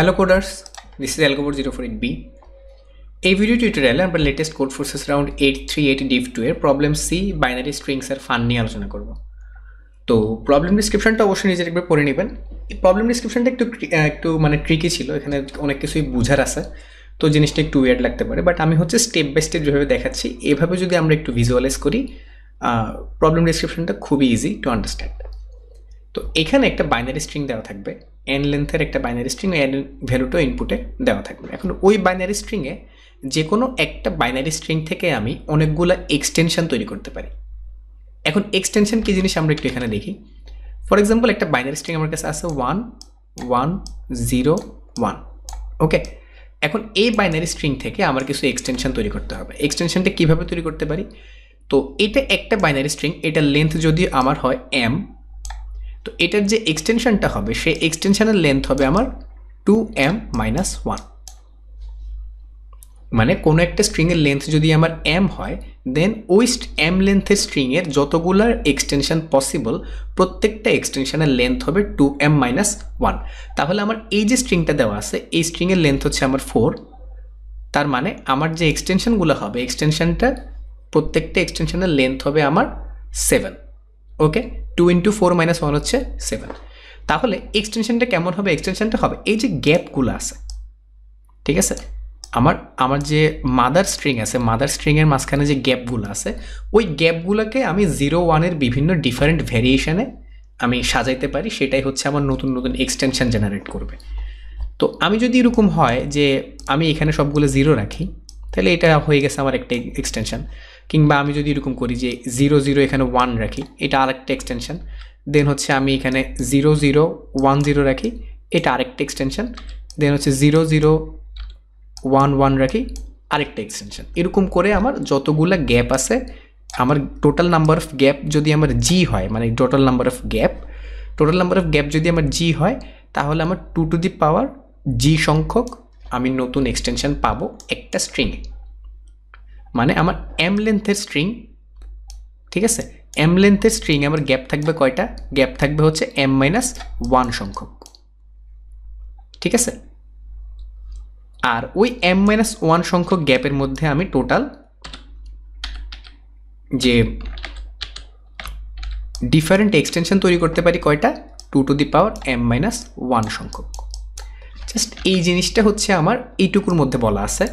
Hello coders, this is Algobot 048B. এই video টিউটোরিয়ালে আমরা latest Codeforces round eight three eight div two এর problem C binary strings আর fun নিয়ে আলোচনা করব। তো প্রবলেম ডিসক্রিপশনটা অবশ্যই নিজের একবার পড়ে নেবেন। এই প্রবলেম ডিসক্রিপশনটা একটু একটু মানে ট্রিকি ছিল এখানে অনেক কিছুই বুঝার আছে। তো জিনিসটা একটু ওয়ার্ড লাগতে পারে বাট আমি হচ্ছে স্টেপ বাই স্টেপ যেভাবে দেখাচ্ছি এভাবে যদি আমরা একটু ভিজুয়ালাইজ করি প্রবলেম ডিসক্রিপশনটা খুবই ইজি টু আন্ডারস্ট্যান্ড তো এখানে একটা বাইনারি স্ট্রিং দেওয়া থাকবে। এন লেন্থের একটা বাইনারি স্ট্রিং এন ভ্যালুটাও ইনপুটে দেওয়া থাকবে। এখন ওই বাইনারি স্ট্রিংয়ে যে কোনো একটা বাইনারি স্ট্রিং থেকে আমি অনেকগুলো এক্সটেনশন তৈরি করতে পারি। এখন এক্সটেনশন কী জিনিস আমরা একটু এখানে দেখি। ফর এক্সাম্পল একটা বাইনারি স্ট্রিং আমার কাছে আছে one one zero one okay এখন এই বাইনারি স্ট্রিং থেকে আমার কিছু এক্সটেনশন তৈরি করতে হবে। এক্সটেনশনটা কীভাবে তৈরি করতে পারি? তো এটা একটা বাইনারি স্ট্রিং এটা লেন্থ যদি আমার হয় এম তো এটার যে এক্সটেনশনটা হবে, সেই এক্সটেনশনের লেন্থ হবে আমার টু এম মাইনাস ওয়ান মানে কোনো একটা স্ট্রিংয়ের লেন্থ যদি আমার এম হয় দেন ওই এম লেন্থের স্ট্রিংয়ের যতগুলার এক্সটেনশন পসিবল প্রত্যেকটা এক্সটেনশনের লেন্থ হবে টু এম মাইনাস ওয়ান তাহলে আমার এই যে স্ট্রিংটা দেওয়া আছে, এই স্ট্রিংয়ের লেন্থ হচ্ছে আমার ফোর তার মানে আমার যে এক্সটেনশনগুলো হবে এক্সটেনশনটা প্রত্যেকটা এক্সটেনশনের লেন্থ হবে আমার seven okay? Two into four minus one হচ্ছে সেভেন তাহলে এক্সটেনশনটা কেমন হবে? এক্সটেনশনটা হবে এই যে গ্যাপগুলো আছে, ঠিক আছে? আমার আমার যে মাদার স্ট্রিং আছে মাদার স্ট্রিংয়ের মাঝখানে যে গ্যাপগুলো আছে, ওই গ্যাপগুলোকে আমি জিরো ওয়ানের বিভিন্ন ডিফারেন্ট ভ্যারিয়েশনে আমি সাজাইতে পারি, সেটাই হচ্ছে আমার নতুন নতুন এক্সটেনশন জেনারেট করবে। তো আমি যদি এরকম হয় যে আমি এখানে সবগুলো জিরো রাখি, তাহলে এটা হয়ে গেছে আমার একটা এক্সটেনশন কিংবা আমি যদি এরকম করি যে জিরো জিরো এখানে ওয়ান রাখি, এটা আরেকটা এক্সটেনশন দেন হচ্ছে আমি এখানে জিরো জিরো ওয়ান জিরো রাখি, এটা আরেকটা এক্সটেনশন দেন হচ্ছে জিরো জিরো ওয়ান ওয়ান রাখি, আরেকটা এক্সটেনশন এরকম করে আমার যতগুলো গ্যাপ আছে, আমার টোটাল নাম্বার অফ গ্যাপ যদি আমার জি হয় মানে total number of gap total number of gap যদি আমার জি হয়, তাহলে আমার টু টু দি পাওয়ার জি সংখ্যক আমি নতুন এক্সটেনশন পাবো একটা স্ট্রিংয়ে মানে আমার এম লেন্থের স্ট্রিং ঠিক আছে? এম লেন্থের স্ট্রিং আমার গ্যাপ থাকবে কয়টা? গ্যাপ থাকবে হচ্ছে এম মাইনাস ওয়ান সংখ্যক, ঠিক আছে? আর ওই এম মাইনাস ওয়ান সংখ্যক গ্যাপের মধ্যে আমি টোটাল যে ডিফারেন্ট এক্সটেনশন তৈরি করতে পারি কয়টা? Two to the power m minus one সংখ্যক। জাস্ট এই জিনিসটা হচ্ছে আমার এইটুকুর মধ্যে বলা আছে।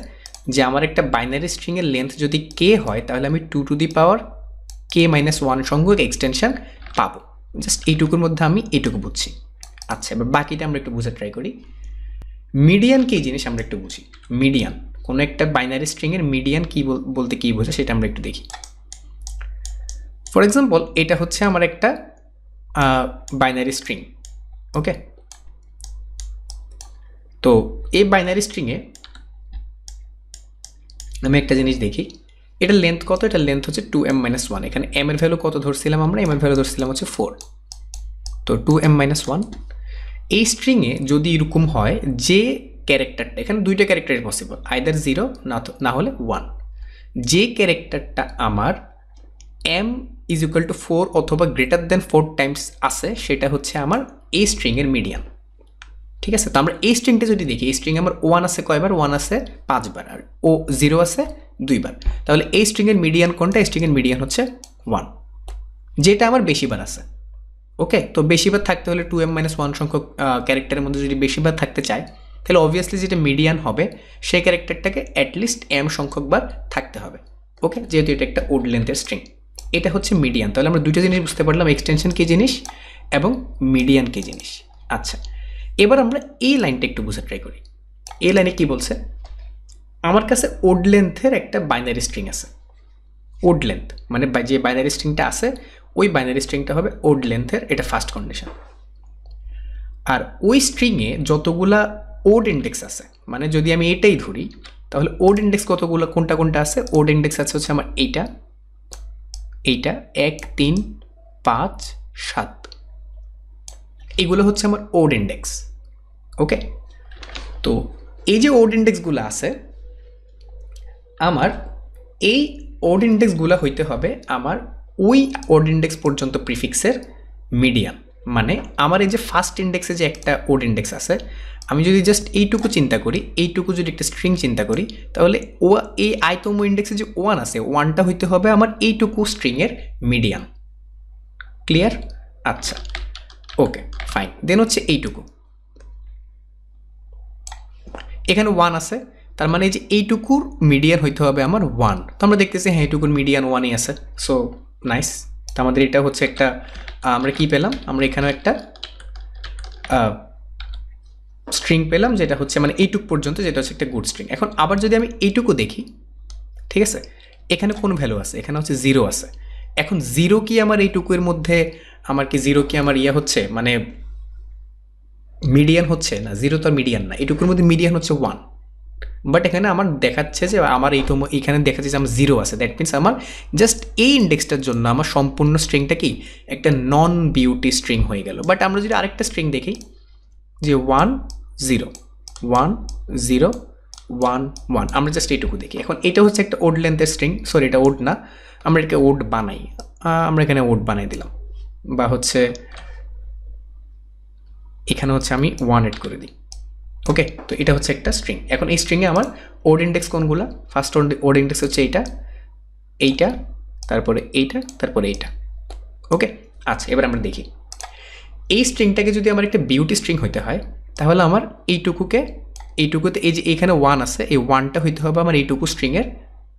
যে আমার একটা বাইনারি স্ট্রিংয়ের লেন্থ যদি কে হয়, তাহলে আমি two to the power k minus one সংখ্যক এক্সটেনশন পাবো। জাস্ট এইটুকুর মধ্যে আমি এইটুকু বুঝছি। আচ্ছা এবার বাকিটা আমরা একটু বুঝে ট্রাই করি। মিডিয়ান কী জিনিস আমরা একটু বুঝি? মিডিয়ান কোনো একটা বাইনারি স্ট্রিংয়ের মিডিয়ান কী বল- বলতে কী বোঝে সেটা আমরা একটু দেখি। ফর এক্সাম্পল এটা হচ্ছে আমার একটা বাইনারি স্ট্রিং ওকে তো এই বাইনারি স্ট্রিংয়ে আমি একটা জিনিস দেখি। এটার লেন্থ কত? এটার লেন্থ হচ্ছে টু এম মাইনাস ওয়ান এখানে এম এর ভ্যালু কত ধরছিলাম আমরা? এম এর ভ্যালু ধরছিলাম হচ্ছে ফোর তো টু এম মাইনাস ওয়ান এই স্ট্রিংয়ে যদি এরকম হয়, যে ক্যারেক্টারটা এখানে দুইটা ক্যারেক্টার পসিবল আইদার জিরো না না হলে ওয়ান যে ক্যারেক্টারটা আমার m is equal to four অথবা গ্রেটার দেন ফোর টাইমস আছে, সেটা হচ্ছে আমার এই স্ট্রিংয়ের মিডিয়ান ঠিক আছে? তো আমরা এই স্ট্রিংটা যদি দেখি, এই স্ট্রিং আমার ওয়ান আছে কয়বার? ওয়ান আছে পাঁচবার আর ও জিরো আছে দুইবার। তাহলে এই স্ট্রিংয়ের মিডিয়ান কোনটা? এই স্ট্রিংয়ের মিডিয়ান হচ্ছে ওয়ান যেটা আমার বেশিবার আছে। ওকে তো বেশিবার থাকতে হলে টু এম মাইনাস ওয়ান সংখ্যক ক্যারেক্টারের মধ্যে যদি বেশিবার থাকতে চায় তাহলে অবভিয়াসলি যেটা মিডিয়ান হবে, সেই ক্যারেক্টারটাকে অ্যাটলিস্ট এম সংখ্যকবার থাকতে হবে। ওকে যেহেতু এটা একটা ওড লেন্থের স্ট্রিং এটা হচ্ছে মিডিয়ান তাহলে আমরা দুটো জিনিস বুঝতে পারলাম। এক্সটেনশন কী জিনিস এবং মিডিয়ান কী জিনিস। আচ্ছা। এবার আমরা এই লাইনটা একটু বুঝে ট্রাই করি। এই লাইনে কি বলছে? আমার কাছে ওড লেন্থের একটা বাইনারি স্ট্রিং আছে। ওড লেন্থ মানে যে বাইনারি স্ট্রিংটা আছে, ওই বাইনারি স্ট্রিংটা হবে ওড লেন্থের এটা ফার্স্ট কন্ডিশন আর ওই স্ট্রিংয়ে যতগুলা ওড ইন্ডেক্স আছে মানে যদি আমি এটাই ধরি, তাহলে ওড ইন্ডেক্স কতগুলো, কোনটা কোনটা আছে? ওড ইন্ডেক্স আছে হচ্ছে আমার এইটা। এইটা, এক, তিন, পাঁচ, সাত এগুলো হচ্ছে আমার ওড ইন্ডেক্স ওকে তো এই যে ওড ইন্ডেক্সগুলো আছে, আমার এই ওড ইন্ডেক্সগুলো হইতে হবে আমার ওই ওড ইন্ডেক্স পর্যন্ত প্রিফিক্সের মিডিয়াম মানে আমার এই যে ফার্স্ট ইন্ডেক্সে যে একটা ওড ইন্ডেক্স আছে, আমি যদি জাস্ট এইটুকু চিন্তা করি, এইটুকু যদি একটা স্ট্রিং চিন্তা করি, তাহলে ও, এই আয়তম ইন্ডেক্সে যে ওয়ান আছে ওয়ানটা হইতে হবে আমার এইটুকু স্ট্রিংয়ের মিডিয়াম ক্লিয়ার আচ্ছা। ওকে ফাইন দেন হচ্ছে এইটুকু। এখানে ওয়ান আছে, তার মানে এই যে এইটুকুর মিডিয়ান হইতে হবে আমার ওয়ান তো আমরা দেখতেছি হ্যাঁ এইটুকুর মিডিয়ান ওয়ানই আছে। সো নাইস তো আমাদের এটা হচ্ছে একটা আমরা কি পেলাম? আমরা এখানেও একটা স্ট্রিং পেলাম, যেটা হচ্ছে মানে এইটুক পর্যন্ত, যেটা হচ্ছে একটা গুড স্ট্রিং এখন আবার যদি আমি এইটুকু দেখি, ঠিক আছে? এখানে কোন ভ্যালু আছে? এখানে হচ্ছে জিরো আছে। এখন জিরো কি আমার এইটুকুর মধ্যে আমার কি জিরো কি আমার ইয়ে হচ্ছে? মানে মিডিয়ান হচ্ছে? না জিরো তো আর মিডিয়ান না। এইটুকুর মধ্যে মিডিয়ান হচ্ছে ওয়ান বাট এখানে আমার দেখাচ্ছে যে আমার এই এখানে দেখাচ্ছে যে আমার জিরো আছে। দ্যাট মিনস আমার জাস্ট এই ইন্ডেক্সটার জন্য আমার সম্পূর্ণ স্ট্রিংটা কি? একটা নন বিউটি স্ট্রিং হয়ে গেল। বাট আমরা যদি আরেকটা স্ট্রিং দেখি, যে one zero one zero one one আমরা জাস্ট এইটুকু দেখি। এখন এটা হচ্ছে একটা ওড লেন্থের স্ট্রিং সরি এটা ওড না। আমরা এটাকে ওড বানাই। আমরা এখানে ওড বানাই দিলাম। বা হচ্ছে এখানে হচ্ছে আমি ওয়ান এড করে দিই। ওকে তো এটা হচ্ছে একটা স্ট্রিং এখন এই স্ট্রিংয়ে আমার ওড ইন্ডেক্স কোনগুলো? ফার্স্ট ওড ইন্ডেক্স হচ্ছে এইটা এইটা, তারপরে এইটা তারপরে এইটা। ওকে আচ্ছা এবার আমরা দেখি। এই স্ট্রিংটাকে যদি আমার একটা বিউটি স্ট্রিং হইতে হয়, তাহলে আমার এইটুকুকে, এইটুকুতে এই যে এখানে ওয়ান আছে, এই ওয়ানটা হইতে হবে আমার এইটুকু স্ট্রিংয়ের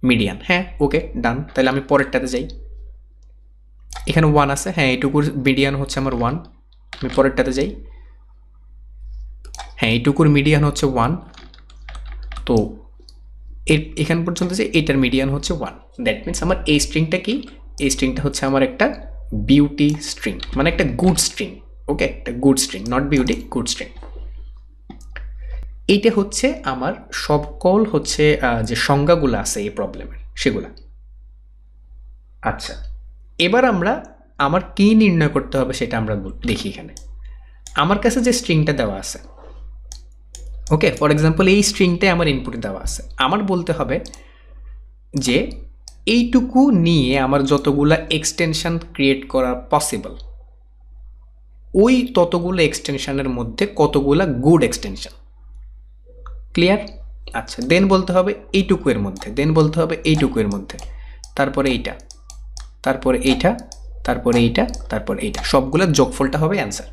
মিডিয়ান হ্যাঁ? ওকে ডান তাহলে আমি পরেরটাতে যাই। এখানে ওয়ান আছে। হ্যাঁ এইটুকুর মিডিয়ান হচ্ছে আমার ওয়ান আমি পরেরটাতে যাই। হ্যাঁ এইটুকুর মিডিয়ান হচ্ছে ওয়ান তো এর, এখান পর্যন্ত যে এটার মিডিয়ান হচ্ছে ওয়ান দ্যাট মিনস আমার এই স্ট্রিংটা কি? এই স্ট্রিংটা হচ্ছে আমার একটা বিউটি স্ট্রিং মানে একটা গুড স্ট্রিং ওকে একটা good string not beauty good string এইটা হচ্ছে আমার সকল হচ্ছে যে সংজ্ঞাগুলো আছে এই প্রবলেমের সেগুলা। আচ্ছা। এবার আমরা আমার কি নির্ণয় করতে হবে সেটা আমরা দেখি এখানে। আমার কাছে যে স্ট্রিংটা দেওয়া আছে ওকে ফর এক্সাম্পল এই স্ট্রিংটাই আমার ইনপুটে দেওয়া আছে। আমার বলতে হবে যে, এইটুকু নিয়ে আমার যতগুলো এক্সটেনশান ক্রিয়েট করা পসিবল ওই ততগুলো এক্সটেনশানের মধ্যে কতগুলো গুড এক্সটেনশান ক্লিয়ার আচ্ছা দেন বলতে হবে এইটুকু এর মধ্যে দেন বলতে হবে এইটুকু এর মধ্যে। তারপরে এইটা। তারপরে এইটা তারপরে এইটা, তারপর এইটা। সবগুলোর যোগফলটা হবে অ্যান্সার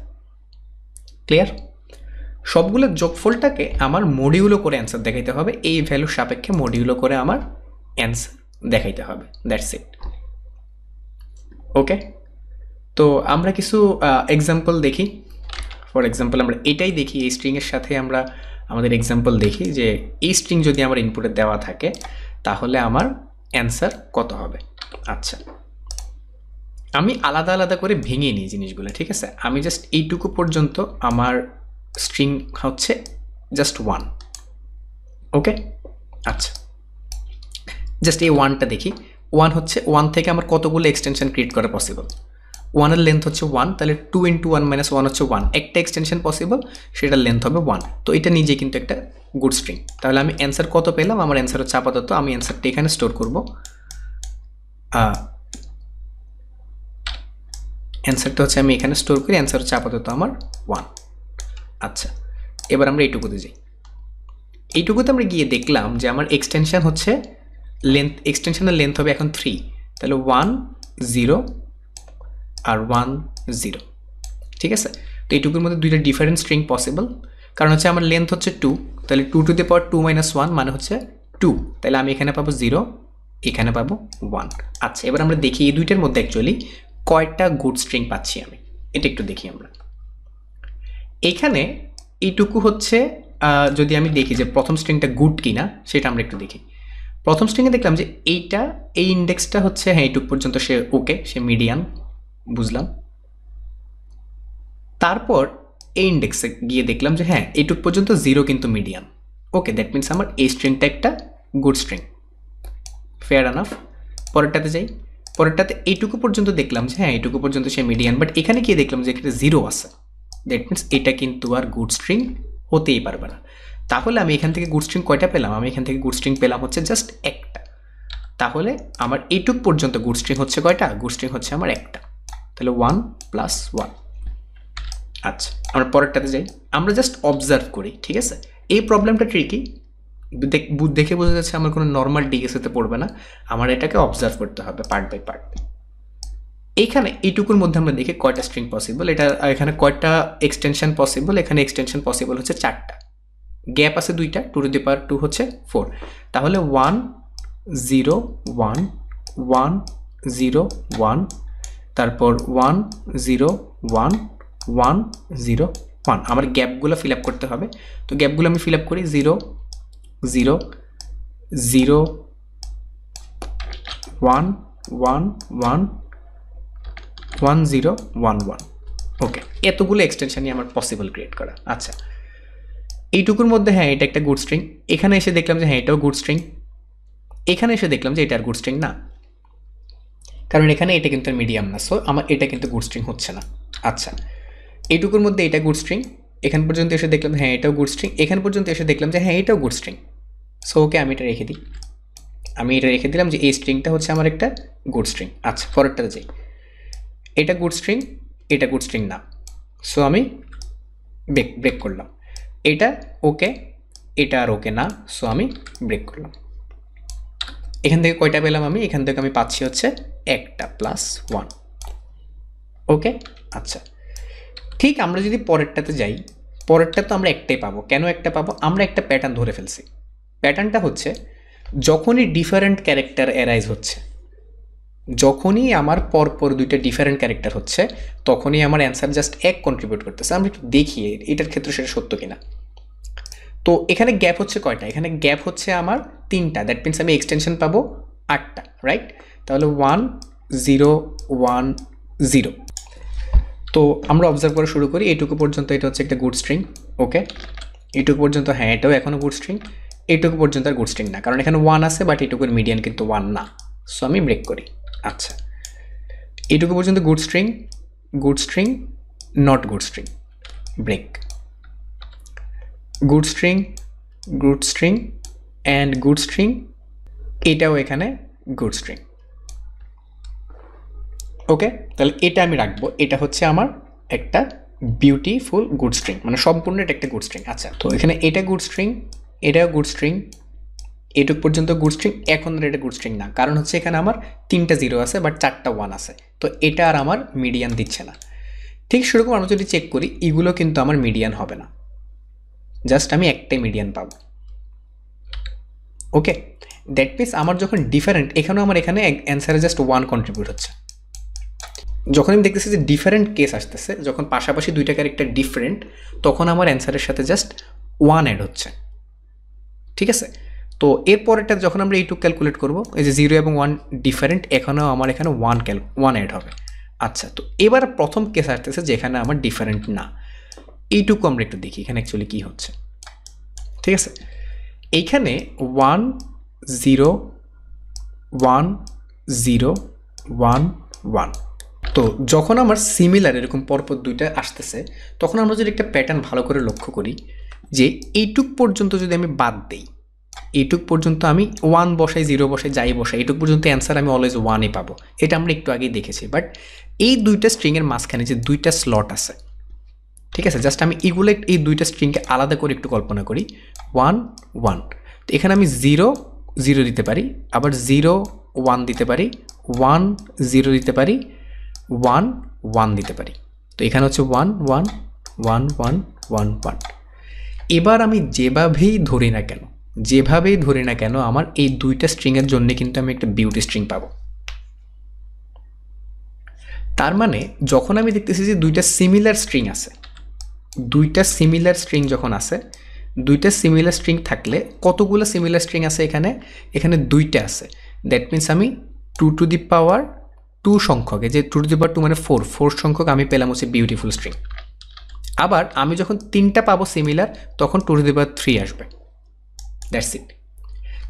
ক্লিয়ার সবগুলোর যোগফলটাকে আমার মডিউলো করে অ্যান্সার দেখাইতে হবে। এই ভ্যালুর সাপেক্ষে মডিউলো করে আমার অ্যান্সার দেখাইতে হবে। দ্যাটস ইট ওকে তো আমরা কিছু এক্সাম্পল দেখি। ফর এক্সাম্পল আমরা এটাই দেখি, এই স্ট্রিংয়ের সাথে আমরা আমাদের এক্সাম্পল দেখি যে, এই স্ট্রিং যদি আমার ইনপুটে দেওয়া থাকে, তাহলে আমার অ্যান্সার কত হবে? আচ্ছা। আমি আলাদা আলাদা করে ভেঙে নিই জিনিসগুলো, ঠিক আছে? আমি জাস্ট এইটুকু পর্যন্ত আমার স্ট্রিং হচ্ছে জাস্ট ওয়ান ওকে আচ্ছা। জাস্ট এই ওয়ানটা দেখি। ওয়ান হচ্ছে ওয়ান থেকে আমার কতগুলো এক্সটেনশন ক্রিয়েট করা পসিবল ওয়ানের লেন্থ হচ্ছে ওয়ান তাহলে two into one minus one হচ্ছে ওয়ান একটা এক্সটেনশন পসিবল সেটার লেন্থ হবে ওয়ান তো এটা নিজে কিন্তু একটা গুড স্ট্রিং তাহলে আমি অ্যান্সার কত পেলাম? আমার অ্যান্সার হচ্ছে আপাতত, আমি অ্যান্সারটা এখানে স্টোর করব। অ্যান্সারটা হচ্ছে আমি এখানে স্টোর করি অ্যান্সার হচ্ছে আপাতত আমার ওয়ান আচ্ছা এবার আমরা এইটুকুতে যাই। এইটুকুতে আমরা গিয়ে দেখলাম যে আমার এক্সটেনশন হচ্ছে লেন্থ এক্সটেনশানের লেন্থ হবে এখন থ্রি তাহলে ওয়ান জিরো আর ওয়ান জিরো ঠিক আছে? তো এইটুকুর মধ্যে দুইটা ডিফারেন্ট স্ট্রিং পসিবল কারণ হচ্ছে আমার লেন্থ হচ্ছে টু তাহলে two to the power two minus one মানে হচ্ছে টু তাহলে আমি এখানে পাবো জিরো এখানে পাবো ওয়ান আচ্ছা এবার আমরা দেখি এই দুইটার মধ্যে অ্যাকচুয়ালি কয়টা গুড স্ট্রিং পাচ্ছি আমি। এটা একটু দেখি আমরা। এখানে এইটুকু হচ্ছে যদি আমি দেখি যে প্রথম স্ট্রিংটা গুড কিনা, সেটা আমরা একটু দেখি। প্রথম স্ট্রিংয়ে দেখলাম যে এইটা, এই ইন্ডেক্সটা হচ্ছে হ্যাঁ এইটুক পর্যন্ত সে ওকে সে মিডিয়াম বুঝলাম। তারপর এই ইন্ডেক্সে গিয়ে দেখলাম যে হ্যাঁ এইটুক পর্যন্ত জিরো কিন্তু মিডিয়াম ওকে দ্যাট মিনস আমার এই স্ট্রিংটা একটা গুড স্ট্রিং ফেয়ার আনাফ পরেরটাতে যাই। পরেরটাতে এইটুকু পর্যন্ত দেখলাম যে হ্যাঁ এইটুকু পর্যন্ত সে মিডিয়ান বাট এখানে গিয়ে দেখলাম যে, এখানে জিরো আছে। দ্যাট মিনস এটা কিন্তু আর গুড স্ট্রিং হতেই পারবে না। তাহলে আমি এখান থেকে গুড স্ট্রিং কয়টা পেলাম? আমি এখান থেকে গুড স্ট্রিং পেলাম হচ্ছে জাস্ট একটা। তাহলে আমার এইটুক পর্যন্ত গুড স্ট্রিং হচ্ছে কয়টা? গুড স্ট্রিং হচ্ছে আমার একটা। তাহলে ওয়ান প্লাস ওয়ান আচ্ছা আমরা পরেরটাতে যাই। আমরা জাস্ট অবজার্ভ করি, ঠিক আছে? এই প্রবলেমটা ট্রিকি দেখে বোঝা যাচ্ছে আমার কোনো নর্মাল ডিএসএতে পড়বে না। আমার এটাকে অবজার্ভ করতে হবে পার্ট বাই পার্ট এইখানে এইটুকুর মধ্যে আমরা দেখি কয়টা স্ট্রিং পসিবল এটা, এখানে কয়টা এক্সটেনশন পসিবল এখানে এক্সটেনশন পসিবল হচ্ছে চারটা। গ্যাপ আছে দুইটা two to the power two হচ্ছে ফোর তাহলে one zero one one zero one তারপর one zero one one zero one আমার গ্যাপগুলো ফিল আপ করতে হবে। তো গ্যাপগুলো আমি ফিল আপ করি zero zero zero, one one one one zero, one one. Okay, এতগুলো এক্সটেনশনই আমার পসিবল ক্রিয়েট করা। আচ্ছা এইটুকুর মধ্যে হ্যাঁ এটা একটা গুড স্ট্রিং এখানে এসে দেখলাম যে হ্যাঁ এটাও গুড স্ট্রিং এখানে এসে দেখলাম যে এটা আর গুড স্ট্রিং না। কারণ এখানে এটা কিন্তু মিডিয়াম না সো আমার এটা কিন্তু গুড স্ট্রিং হচ্ছে না। আচ্ছা এইটুকুর মধ্যে এটা গুড স্ট্রিং এখান পর্যন্ত এসে দেখলাম হ্যাঁ এটাও গুড স্ট্রিং এখান পর্যন্ত এসে দেখলাম যে হ্যাঁ এটাও গুড স্ট্রিং সো ওকে আমি এটা রেখে দিই। আমি এটা রেখে দিলাম যে এই স্ট্রিংটা হচ্ছে আমার একটা গুড স্ট্রিং আচ্ছা পরেরটাতে যাই। এটা গুড স্ট্রিং এটা গুড স্ট্রিং না। সো আমি ব্রেক ব্রেক করলাম। এটা ওকে এটা আর ওকে না। সো আমি ব্রেক করলাম। এখান থেকে কয়টা পেলাম আমি? এখান থেকে আমি পাচ্ছি হচ্ছে একটা প্লাস ওয়ান ওকে আচ্ছা। ঠিক আমরা যদি পরেরটাতে যাই, পরেরটা তো আমরা একটাই পাবো। কেন একটা পাবো? আমরা একটা প্যাটার্ন ধরে ফেলছি। প্যাটার্নটা হচ্ছে যখনই ডিফারেন্ট ক্যারেক্টার অ্যারাইজ হচ্ছে, যখনই আমার পরপর দুইটা ডিফারেন্ট ক্যারেক্টার হচ্ছে, তখনই আমার অ্যান্সার জাস্ট এক কন্ট্রিবিউট করতেছে। আমরা একটু দেখি এটার ক্ষেত্রে সেটা সত্য কিনা। তো এখানে গ্যাপ হচ্ছে কয়টা? এখানে গ্যাপ হচ্ছে আমার তিনটা। দ্যাট মিনস আমি এক্সটেনশন পাবো আটটা রাইট তাহলে ওয়ান জিরো ওয়ান জিরো তো আমরা অবজার্ভ করা শুরু করি। এটুকু পর্যন্ত এটা হচ্ছে একটা গুড স্ট্রিং ওকে এটুকু পর্যন্ত হ্যাঁ এটাও এখনও গুড স্ট্রিং এইটুকু পর্যন্ত আর গুড স্ট্রিং না। কারণ এখানে ওয়ান আছে বাট এইটুকুর মিডিয়ান কিন্তু ওয়ান না। সো আমি ব্রেক করি। আচ্ছা। এইটুকু পর্যন্ত good string good string not good string break good string good string and good string এটাও এখানে গুড স্ট্রিং ওকে তাহলে এটা আমি রাখব। এটা হচ্ছে আমার একটা বিউটিফুল গুড স্ট্রিং মানে সম্পূর্ণ এটা একটা গুড স্ট্রিং আচ্ছা তো এখানে এটা গুড স্ট্রিং এটাও গুড স্ট্রিং এটুক পর্যন্ত গুড স্ট্রিং এখন এটা গুড স্ট্রিং না। কারণ হচ্ছে এখানে আমার তিনটা জিরো আছে বাট চারটা ওয়ান আছে। তো এটা আর আমার মিডিয়ান দিচ্ছে না। ঠিক সেরকম আমরা যদি চেক করি, এগুলো কিন্তু আমার মিডিয়ান হবে না। জাস্ট আমি একটাই মিডিয়ান পাবো। ওকে দ্যাট মিনস আমার যখন ডিফারেন্ট এখানেও আমার এখানে অ্যান্সারে জাস্ট ওয়ান কন্ট্রিবিউট হচ্ছে। যখন আমি দেখতেছি যে ডিফারেন্ট কেস আসতেছে, যখন পাশাপাশি দুইটা ক্যারেক্টার ডিফারেন্ট তখন আমার অ্যান্সারের সাথে জাস্ট ওয়ান অ্যাড হচ্ছে। ঠিক আছে? তো এরপরেরটা যখন আমরা এইটুক ক্যালকুলেট করব, এই যে জিরো এবং ওয়ান ডিফারেন্ট এখানেও আমার এখানে ওয়ান ক্যাল ওয়ান অ্যাড হবে। আচ্ছা তো এবার প্রথম কেস আসতেছে যেখানে আমার ডিফারেন্ট না। এইটুকু আমরা একটু দেখি এখানে অ্যাকচুয়ালি কী হচ্ছে। ঠিক আছে? এইখানে one zero one zero one one তো যখন আমার সিমিলার এরকম পরপর দুইটা আসতেছে, তখন আমরা যদি একটা প্যাটার্ন ভালো করে লক্ষ্য করি যে এইটুক পর্যন্ত যদি আমি বাদ দেই, এইটুক পর্যন্ত আমি ওয়ান বসাই জিরো বসাই, যাই বসাই, এইটুক পর্যন্ত অ্যান্সার আমি অলওয়েজ ওয়ানে পাবো। এটা আমরা একটু আগেই দেখেছি বাট এই দুইটা স্ট্রিংয়ের মাঝখানে যে দুইটা স্লট আছে, ঠিক আছে? জাস্ট আমি এগুলো এই দুইটা স্ট্রিংকে আলাদা করে একটু কল্পনা করি। ওয়ান ওয়ান তো এখানে আমি জিরো জিরো দিতে পারি, আবার জিরো ওয়ান দিতে পারি ওয়ান জিরো দিতে পারি ওয়ান ওয়ান দিতে পারি। তো এখানে হচ্ছে one one one one one one এবার আমি যেভাবেই ধরি না কেন, যেভাবেই ধরি না কেন আমার এই দুইটা স্ট্রিংয়ের জন্য কিন্তু আমি একটা বিউটি স্ট্রিং পাবো। তার মানে যখন আমি দেখতেছি যে দুইটা সিমিলার স্ট্রিং আছে, দুইটা সিমিলার স্ট্রিং যখন আছে, দুইটা সিমিলার স্ট্রিং থাকলে কতগুলো সিমিলার স্ট্রিং আছে এখানে? এখানে দুইটা আছে। দ্যাট মিন্স আমি two to the power two সংখ্যকে যে two to the power two মানে ফোর ফোর সংখ্যক আমি পেলাম হচ্ছে বিউটিফুল স্ট্রিং আবার আমি যখন তিনটা পাবো সিমিলার তখন টু টু থ্রি আসবে। দ্যাটস ইট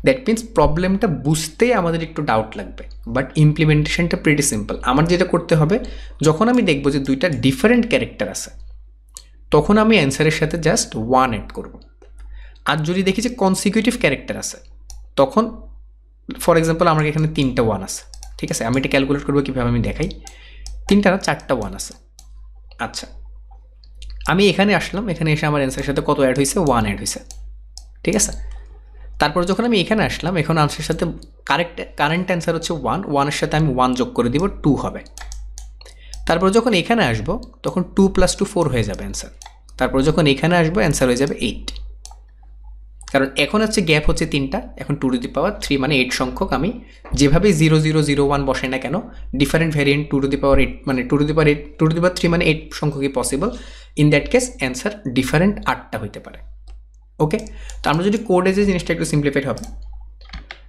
দ্যাট মিন্স প্রবলেমটা বুঝতেই আমাদের একটু ডাউট লাগবে। বাট ইমপ্লিমেন্টেশনটা প্রিটি সিম্পল আমার যেটা করতে হবে, যখন আমি দেখব যে দুইটা ডিফারেন্ট ক্যারেক্টার আছে, তখন আমি অ্যান্সারের সাথে জাস্ট ওয়ান অ্যাড করব। আর যদি দেখি যে কনসিকিউটিভ ক্যারেক্টার আছে, তখন ফর এক্সাম্পল আমার এখানে তিনটা ওয়ান আছে। ঠিক আছে? আমি এটা ক্যালকুলেট করব কীভাবে আমি দেখাই। তিনটা না, চারটা ওয়ান আছে। আচ্ছা। আমি এখানে আসলাম, এখানে এসে আমার অ্যান্সারের সাথে কত অ্যাড হয়েছে ওয়ান অ্যাড হয়েছে ঠিক আছে? তারপর যখন আমি এখানে আসলাম, এখন আনসারের সাথে কারেক্ট কারেন্ট অ্যান্সার হচ্ছে ওয়ান ওয়ানের সাথে আমি ওয়ান যোগ করে দিব টু হবে। তারপর যখন এখানে আসব, তখন টু প্লাস টু ফোর হয়ে যাবে অ্যান্সার তারপর যখন এখানে আসব অ্যান্সার হয়ে যাবে এইট কারণ এখন হচ্ছে গ্যাপ হচ্ছে তিনটা, এখন two to the power three মানে এইট সংখ্যক আমি যেভাবে জিরো জিরো জিরো ওয়ান বসে না কেন different variant two to the power eight মানে two to the power eight two to the power three মানে eight সংখ্যকই possible in that case answer different আটটা হইতে পারে। ওকে তো আমরা যদি কোডে যে জিনিসটা একটু সিম্পলিফাইড হবে।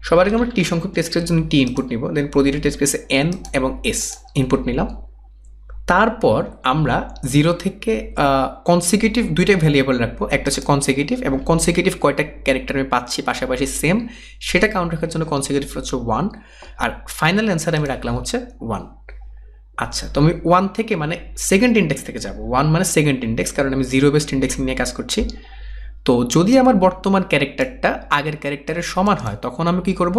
সবার আগে আমরা টি সংখ্যক টেস্টের জন্য টি ইনপুট নিব দেন প্রতিটি টেস্ট কেসে এন এবং এস ইনপুট নিলাম। তারপর আমরা জিরো থেকে কনসিকিউটিভ দুইটাই ভ্যারিয়েবল রাখব। একটা হচ্ছে কনসিকিউটিভ এবং কনসিকিউটিভ কয়টা ক্যারেক্টার আমি পাচ্ছি পাশাপাশি সেম সেটা কাউন্ট রাখার জন্য কনসিকিউটিভ হচ্ছে ওয়ান আর ফাইনাল অ্যান্সার আমি রাখলাম হচ্ছে ওয়ান আচ্ছা তো আমি ওয়ান থেকে মানে সেকেন্ড ইন্ডেক্স থেকে যাব। ওয়ান মানে সেকেন্ড ইন্ডেক্স কারণ আমি জিরো বেস্ট ইন্ডেক্সিং নিয়ে কাজ করছি। তো যদি আমার বর্তমান ক্যারেক্টারটা আগের ক্যারেক্টারের সমান হয়, তখন আমি কি করব?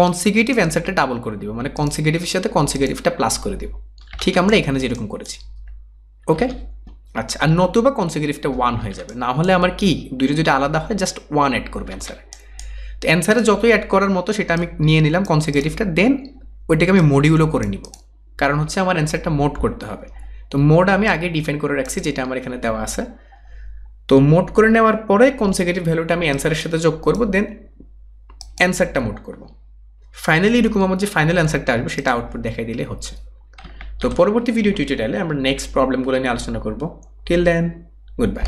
কনসিকিউটিভ অ্যান্সারটা ডাবল করে দিব। মানে কনসিকিউটিভের সাথে কনসিকিউটিভটা প্লাস করে দিব। ঠিক আমরা এখানে যেরকম করেছি। ওকে আচ্ছা আর নতুবা কনসিকিউটিভটা ওয়ান হয়ে যাবে। না হলে আমার কি? দুইটা যদি আলাদা হয় জাস্ট ওয়ান অ্যাড করবে অ্যান্সারে তো অ্যান্সারে যতই অ্যাড করার মতো সেটা আমি নিয়ে নিলাম কনসিকিউটিভটা দেন ওইটাকে আমি মডিউলও করে নিব। কারণ হচ্ছে আমার অ্যান্সারটা মোট করতে হবে। তো মোড আমি আগে ডিফাইন করে রাখছি যেটা আমার এখানে দেওয়া আছে। তো মোট করে নেওয়ার পরে কনসিকিউটিভ ভ্যালুটা আমি অ্যান্সারের সাথে যোগ করব দেন অ্যান্সারটা মোট করব। ফাইনালি এরকম আমার যে ফাইনাল অ্যান্সারটা আসবে, সেটা আউটপুট দেখাই দিলে হচ্ছে। তো পরবর্তী ভিডিও টিউটোরিয়ালে আমরা নেক্সট প্রবলেমগুলো নিয়ে আলোচনা করব। Till then good bye